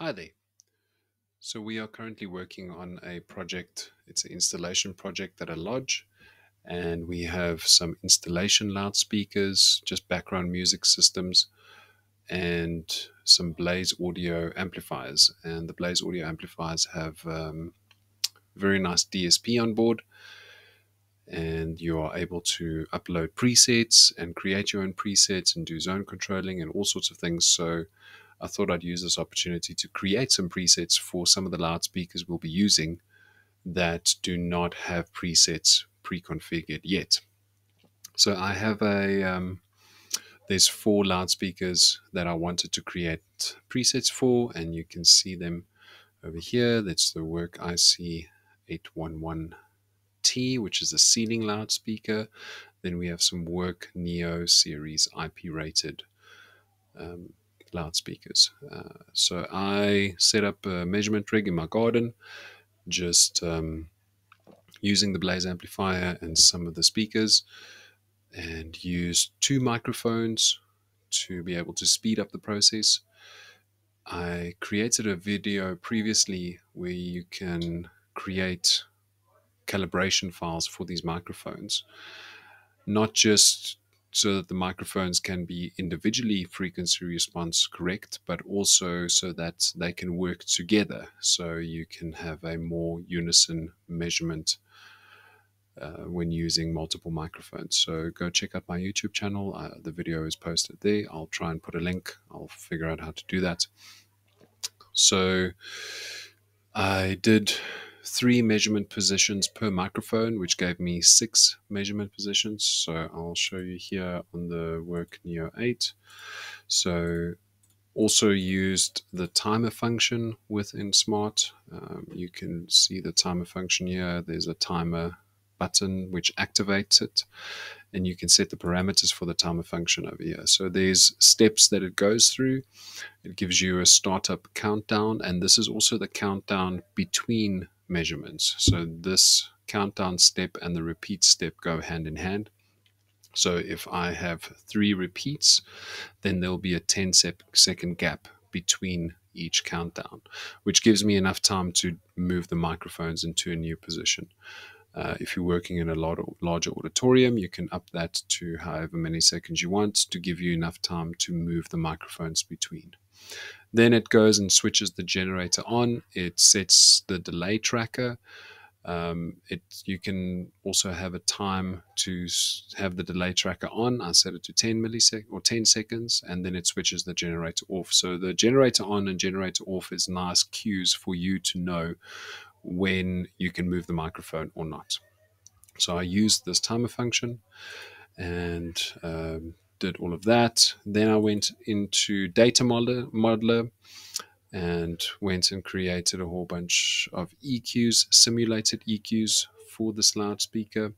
Hi there. So we are currently working on a project. It's an installation project at a lodge, and we have some installation loudspeakers, just background music systems, and some Blaze audio amplifiers. And the Blaze audio amplifiers have um, very nice DSP on board, and you are able to upload presets and create your own presets and do zone controlling and all sorts of things. So I thought I'd use this opportunity to create some presets for some of the loudspeakers we'll be using that do not have presets pre-configured yet. So I have a um, there's four loudspeakers that I wanted to create presets for, and you can see them over here. That's the Work IC 811T, which is a ceiling loudspeaker. Then we have some Work Neo series IP rated um, loudspeakers. Uh, so I set up a measurement rig in my garden, just um, using the Blaze amplifier and some of the speakers, and used two microphones to be able to speed up the process. I created a video previously where you can create calibration files for these microphones, not just so that the microphones can be individually frequency response correct, but also so that they can work together. So you can have a more unison measurement uh, when using multiple microphones. So go check out my YouTube channel. Uh, the video is posted there. I'll try and put a link. I'll figure out how to do that. So I did three measurement positions per microphone, which gave me six measurement positions. So I'll show you here on the Work Neo 8. So also used the timer function within Smaart. Um, you can see the timer function here. There's a timer button which activates it and you can set the parameters for the timer function over here. So there's steps that it goes through. It gives you a startup countdown and this is also the countdown between measurements. So this countdown step and the repeat step go hand in hand. So if I have three repeats, then there'll be a 10 second gap between each countdown, which gives me enough time to move the microphones into a new position. Uh, if you're working in a lot larger auditorium, you can up that to however many seconds you want to give you enough time to move the microphones between. Then it goes and switches the generator on. It sets the delay tracker. Um, it you can also have a time to have the delay tracker on. I set it to 10 milliseconds or 10 seconds, and then it switches the generator off. So the generator on and generator off is nice cues for you to know when you can move the microphone or not. So I used this timer function, and um, did all of that. Then I went into data modeler, modeler and went and created a whole bunch of EQs, simulated EQs for this loudspeaker.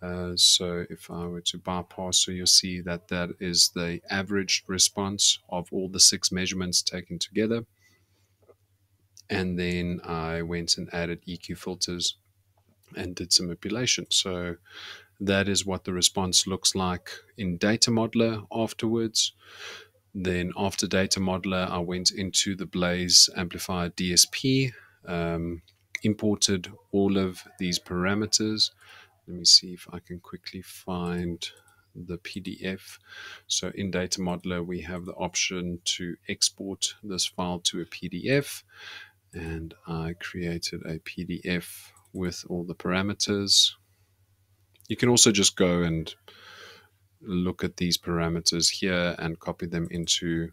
Uh, so if I were to bypass, so you'll see that that is the average response of all the six measurements taken together. And then I went and added EQ filters and did some manipulation. So that is what the response looks like in Data Modeler afterwards. Then after Data Modeler, I went into the Blaze Amplifier DSP, um, imported all of these parameters. Let me see if I can quickly find the PDF. So in Data Modeler, we have the option to export this file to a PDF. And I created a PDF with all the parameters. You can also just go and look at these parameters here and copy them into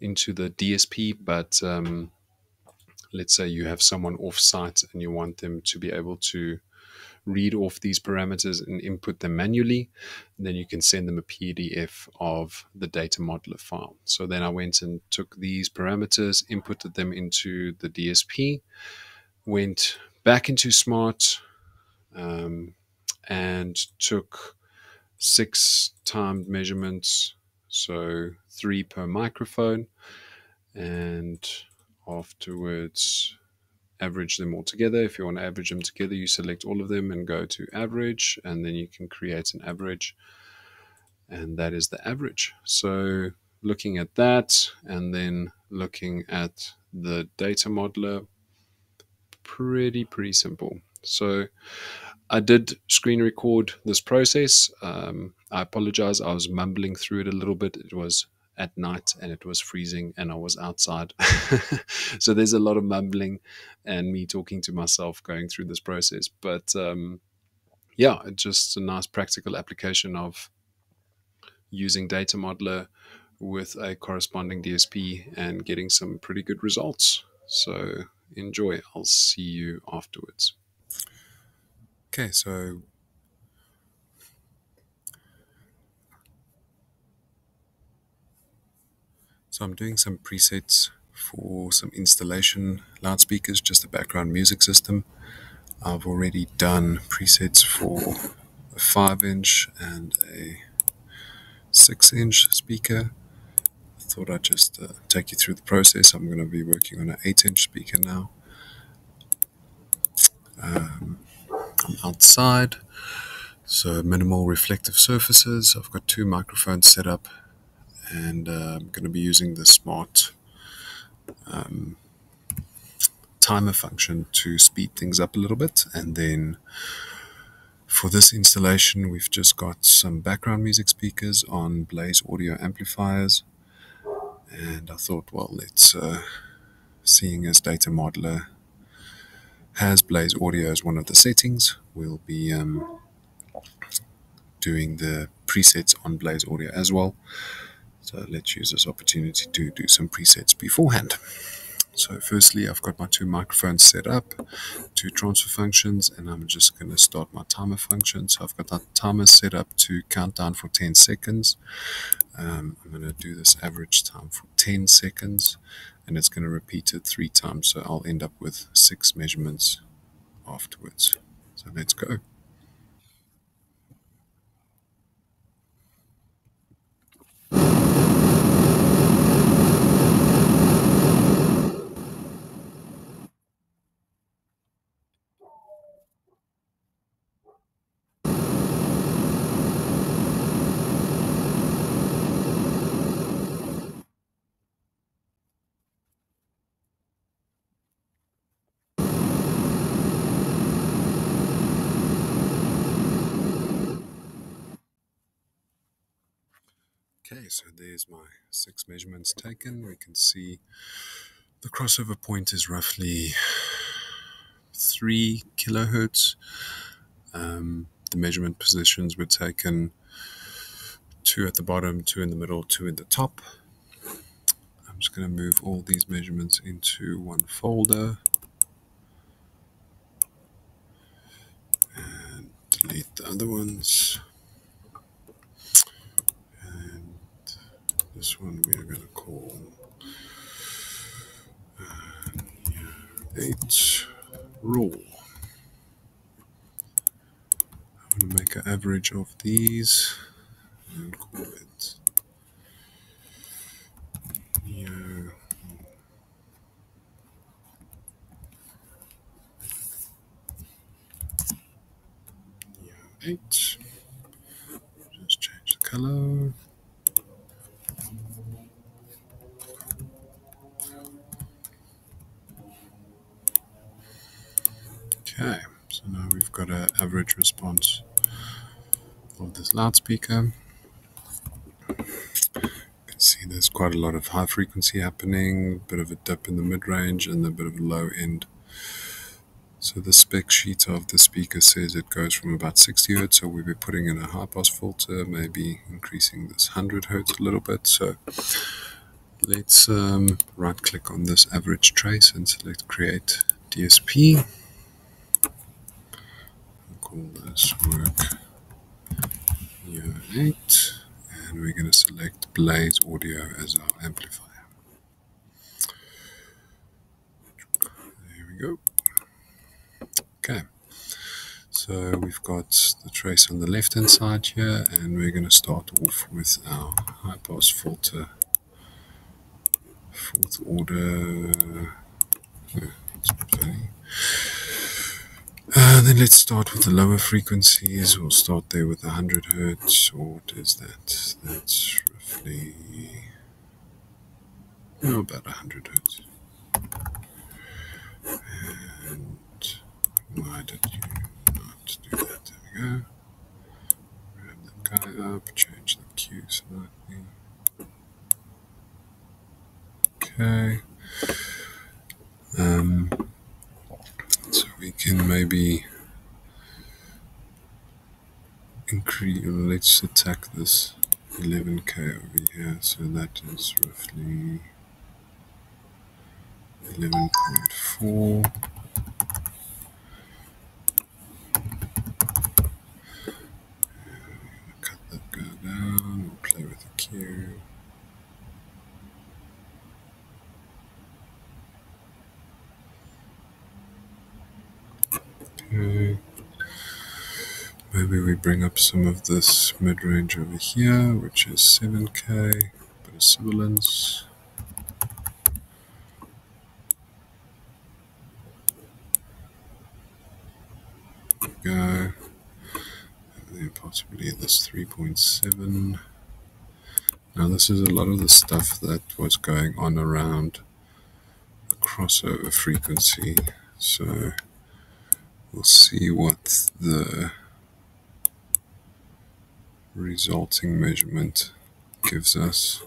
into the DSP, but um, let's say you have someone off-site and you want them to be able to read off these parameters and input them manually, then you can send them a PDF of the data modeler file. So then I went and took these parameters, inputted them into the DSP, went back into Smaart, um, and took six timed measurements, so three per microphone, and afterwards average them all together. If you want to average them together, you select all of them and go to average, and then you can create an average, and that is the average. So looking at that, and then looking at the data modeler, pretty, pretty simple. So I did screen record this process. Um, I apologize. I was mumbling through it a little bit. It was at night and it was freezing and I was outside. so there's a lot of mumbling and me talking to myself going through this process. But um, yeah, just a nice practical application of using Data Modeler with a corresponding DSP and getting some pretty good results. So enjoy. I'll see you afterwards. Okay, so so I'm doing some presets for some installation loudspeakers, just a background music system. I've already done presets for a 5 inch and a 6 inch speaker. I thought I'd just uh, take you through the process. I'm going to be working on an 8 inch speaker now. Um, I'm outside, so minimal reflective surfaces. I've got two microphones set up, and uh, I'm going to be using the Smaart um, timer function to speed things up a little bit. And then for this installation, we've just got some background music speakers on Blaze audio amplifiers. And I thought, well, let's, uh, seeing as Data Modeler has Blaze audio as one of the settings, we'll be um, doing the presets on Blaze audio as well. So let's use this opportunity to do some presets beforehand. So firstly, I've got my two microphones set up, two transfer functions, and I'm just going to start my timer function. So I've got that timer set up to count down for 10 seconds. Um, I'm going to do this average time for 10 seconds, and it's going to repeat it three times. So I'll end up with six measurements afterwards. So let's go. Okay, so there's my six measurements taken. We can see the crossover point is roughly three kilohertz. Um, the measurement positions were taken two at the bottom, two in the middle, two in the top. I'm just going to move all these measurements into one folder and delete the other ones. This one we are going to call uh, eight rule. I'm going to make an average of these and call it Neo. Eight. Just change the color. Response of this loudspeaker. You can see there's quite a lot of high frequency happening, a bit of a dip in the mid range, and a bit of a low end. So the spec sheet of the speaker says it goes from about 60 hertz, so we'll be putting in a high pass filter, maybe increasing this 100 hertz a little bit. So let's um, right click on this average trace and select create DSP call this work Neo 8 and we're going to select Blaze Audio as our amplifier. There we go. Okay, so we've got the trace on the left hand side here and we're going to start off with our high pass filter fourth order. Oh, uh, then let's start with the lower frequencies. We'll start there with 100 hertz. What is that? That's roughly oh, about 100 hertz. And why did you not do that? There we go. Grab that guy up, change the Q slightly. Okay. Um, so we can maybe increase, let's attack this 11k over here. So that is roughly 11.4. Cut that guy down, play with the Q. Okay. Maybe we bring up some of this mid-range over here, which is 7k, bit of sibilance. Go. And then possibly this 3.7. Now this is a lot of the stuff that was going on around the crossover frequency. So we'll see what the resulting measurement gives us.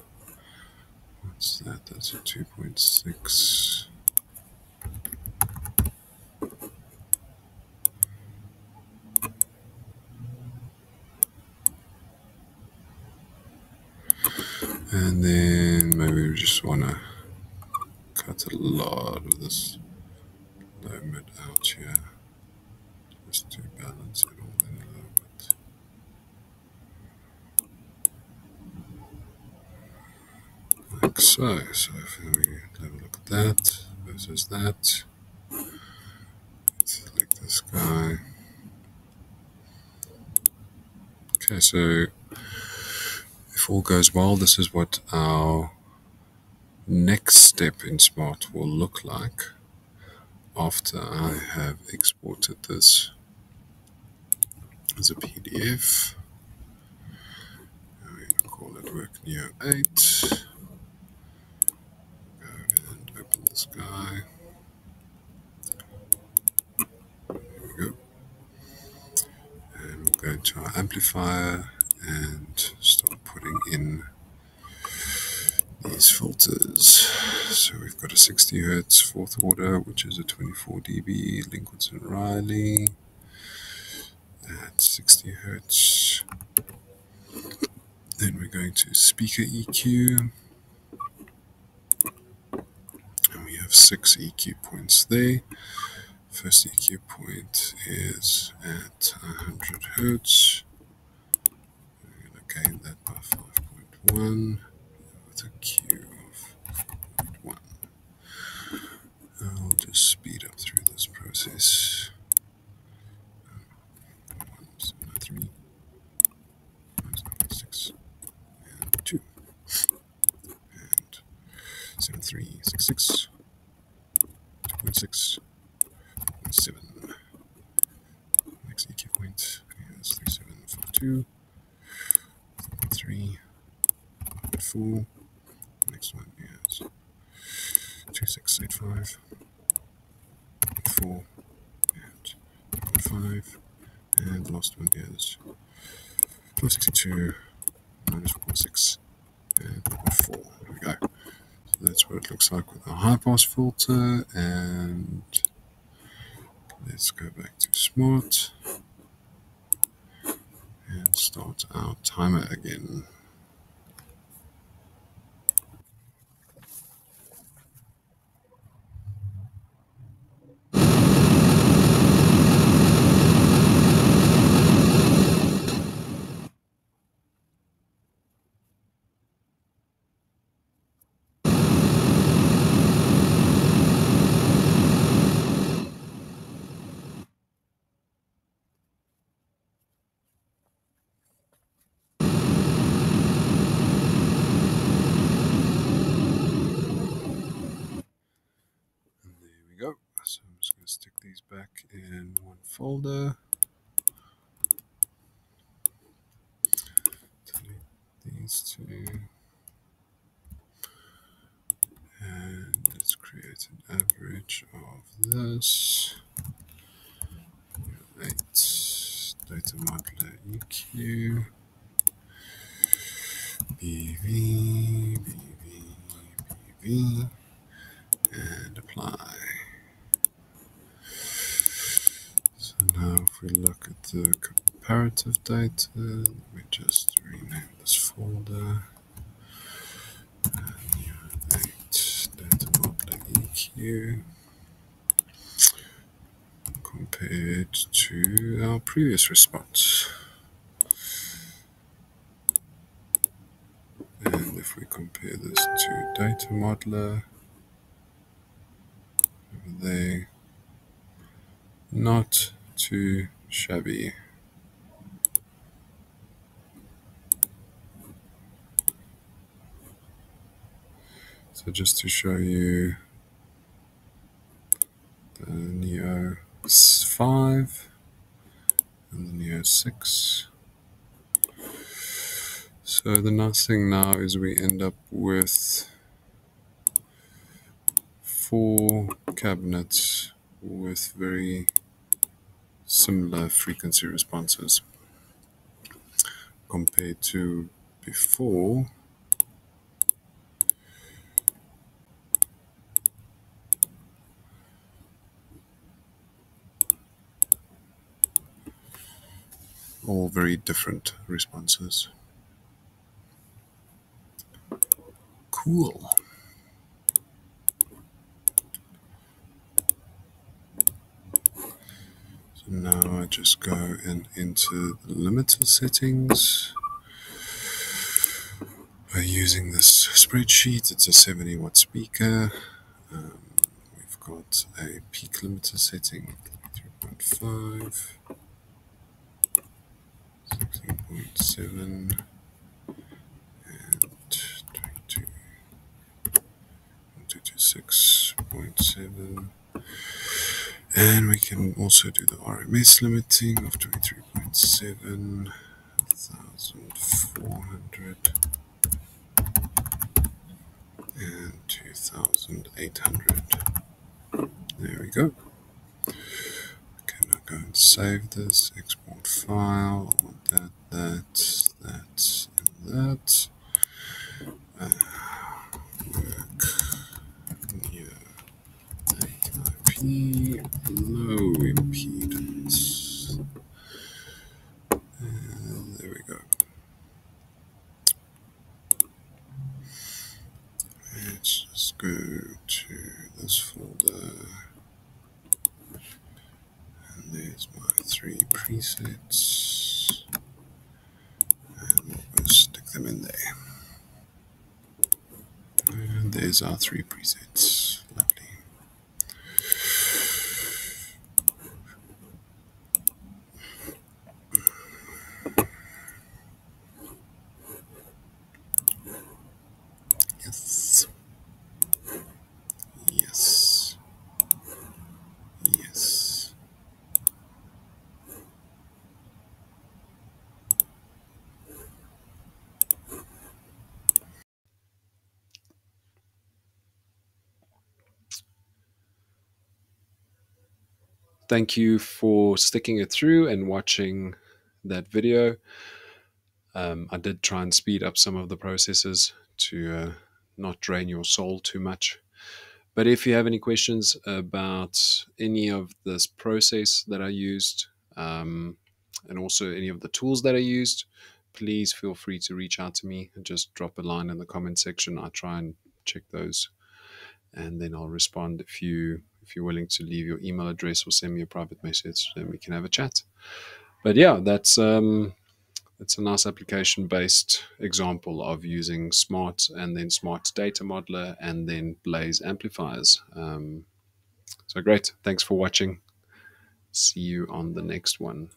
What's that? That's a 2.6. And then maybe we just want to cut a lot of this low mid out here just to balance it all in a little bit. Like so. So if we have a look at that versus that, select this guy. Okay, so if all goes well, this is what our next step in Smaart will look like after I have exported this as a PDF. To call it Work Neo 8. Go and open this guy. Go. And we'll go into our amplifier and start putting in these filters. So we've got a 60 hertz fourth order, which is a 24 dB Linkwitz Riley at 60 hertz. Then we're going to speaker EQ. And we have six EQ points there. First EQ point is at 100 hertz I'm going to gain that by 5.1 with a Q of 4.1. I'll just speed up through this process. Um, 173, 6, and 2, and 7366, 2.6, 7. Next EQ point is 3752 three, four. Next one is two six eight five, four, and five, and the last one is four sixty two minus four point six and four. There we go. That's what it looks like with our high pass filter, and let's go back to Smaart and start our timer again. Back in one folder. Delete these two. And let's create an average of this. 8 data modeler EQ. BV, BV, BV, and apply. So now if we look at the comparative data, let me just rename this folder. And 8 data modeler EQ compared to our previous response. And if we compare this to data modeler, they not too shabby. So just to show you the Neo 5 and the Neo 6. So the nice thing now is we end up with four cabinets with very similar frequency responses compared to before all very different responses. Cool. Now I just go and enter the limiter settings by using this spreadsheet. It's a 70 watt speaker. Um, we've got a peak limiter setting 3.5. 16.7 and 22, 226.7 and we can also do the RMS limiting of 23.7 1400 and 2800 there we go. Okay now go and save this export file. That, that, that, and that. Uh, work Neo IP low impedance. And there we go. Let's just go to this folder. And there's my three presets. And we'll stick them in there. And there's our three presets. Thank you for sticking it through and watching that video. Um, I did try and speed up some of the processes to uh, not drain your soul too much. But if you have any questions about any of this process that I used, um, and also any of the tools that I used, please feel free to reach out to me and just drop a line in the comment section. I try and check those, and then I'll respond if you if you're willing to leave your email address or send me a private message, then we can have a chat. But yeah, that's um, it's a nice application based example of using Smaart and then Smaart data modeler and then blaze amplifiers. Um, so great. Thanks for watching. See you on the next one